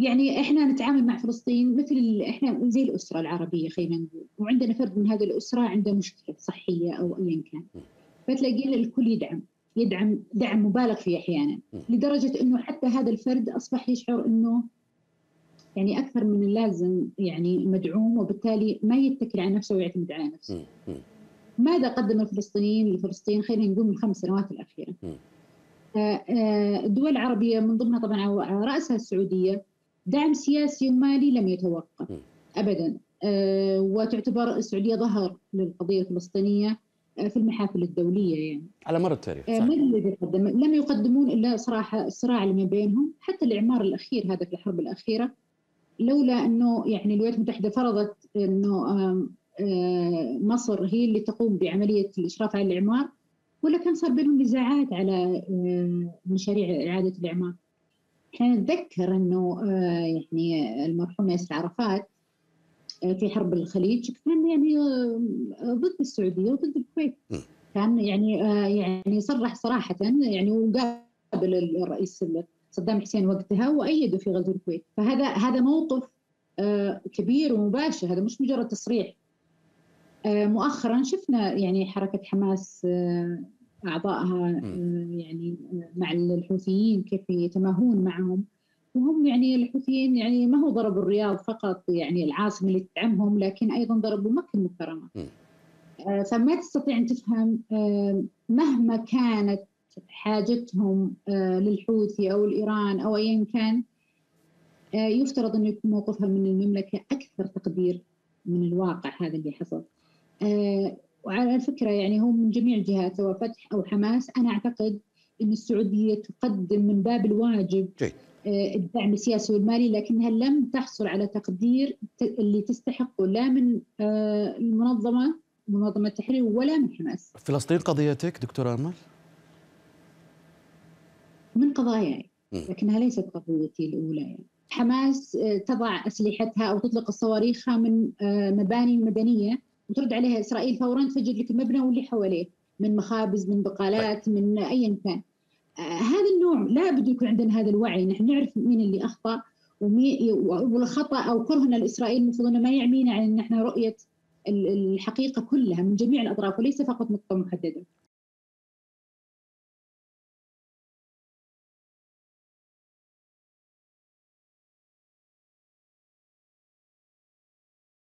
يعني إحنا نتعامل مع فلسطين مثل إحنا زي الأسرة العربية خلينا نقول. وعندنا فرد من هذه الأسرة عنده مشكلة صحية أو ايا كان. فتلاقي الكل يدعم يدعم دعم مبالغ فيه أحيانا. لدرجة إنه حتى هذا الفرد أصبح يشعر إنه يعني أكثر من اللازم يعني مدعوم وبالتالي ما يتكل على نفسه ويعتمد على نفسه. ماذا قدم الفلسطينيين؟ لفلسطين خلينا نقول من الخمس سنوات الأخيرة. الدول العربية من ضمنها طبعا على رأسها السعودية. دعم سياسي ومالي لم يتوقف ابدا. آه، وتعتبر السعودية ظهر للقضية الفلسطينية آه، في المحافل الدولية يعني. على مر التاريخ آه، ما الذي قدم لم يقدمون إلا صراحة الصراع اللي ما بينهم. حتى الإعمار الأخير هذا في الحرب الأخيرة لولا أنه يعني الولايات المتحدة فرضت أنه مصر هي اللي تقوم بعملية الإشراف على الإعمار ولا كان صار بينهم نزاعات على مشاريع إعادة الإعمار. إحنا نتذكر إنه آه، يعني المرحوم ياسر عرفات آه، في حرب الخليج كان يعني آه، ضد السعودية وضد الكويت. كان يعني يعني صرح صراحة يعني وقابل الرئيس صدام حسين وقتها وأيده في غزو الكويت. فهذا هذا موقف كبير ومباشر هذا مش مجرد تصريح. مؤخرا شفنا يعني حركة حماس أعضائها آه، يعني آه، مع الحوثيين كيف يتماهون معهم. وهم يعني الحوثيين يعني ما هو ضربوا الرياض فقط يعني العاصمة اللي تدعمهم لكن أيضا ضربوا مكة المكرمة. آه، فما تستطيع أن تفهم مهما كانت حاجتهم للحوثي أو الإيران أو ايا كان يفترض انه يكون موقفها من المملكة أكثر تقدير من الواقع هذا اللي حصل. وعلى فكرة يعني هو من جميع الجهات سواء فتح أو حماس أنا أعتقد أن السعودية تقدم من باب الواجب جي. آه، الدعم السياسي والمالي لكنها لم تحصل على تقدير اللي تستحقه لا من آه، المنظمة منظمة التحرير ولا من حماس فلسطين قضيتك دكتور أمل؟ من قضاياي لكنها ليست قضيتي الأولى يعني. حماس آه، تضع أسلحتها أو تطلق صواريخها من مباني مدنية وترد عليها إسرائيل فورا تفجر لك المبنى واللي حواليه من مخابز من بقالات. من ايا كان آه هذا النوع لابد يكون عندنا هذا الوعي نحن نعرف مين اللي أخطأ والخطا أو كرهنا لإسرائيل المفروض إنه ما يعمينا عن إن إحنا رؤية الحقيقة كلها من جميع الأطراف وليس فقط نقطه محدده.